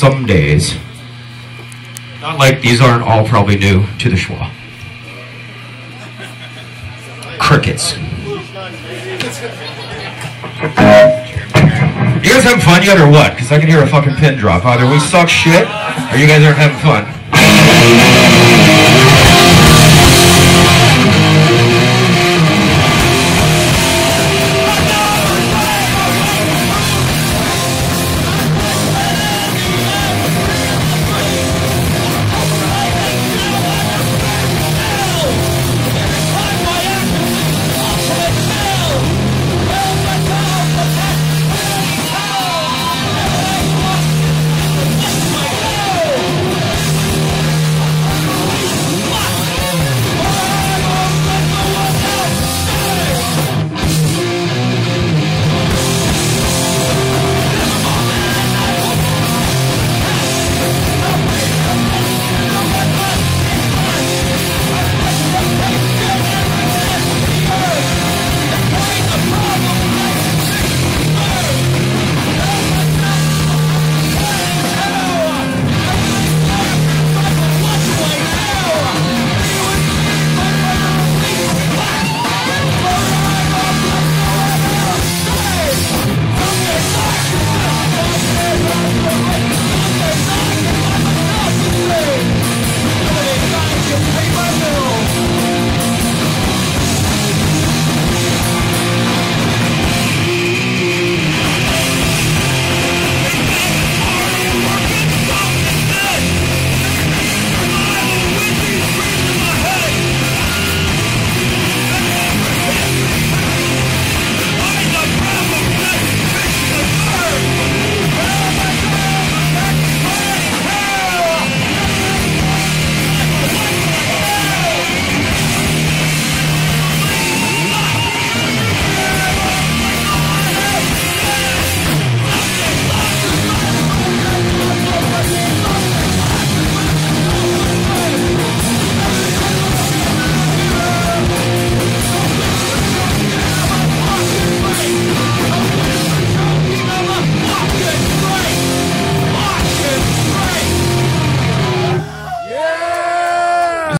some days. Not like these aren't all probably new to the Shwa. Crickets. You guys having fun yet or what? Because I can hear a fucking pin drop. Either we suck shit or you guys aren't having fun.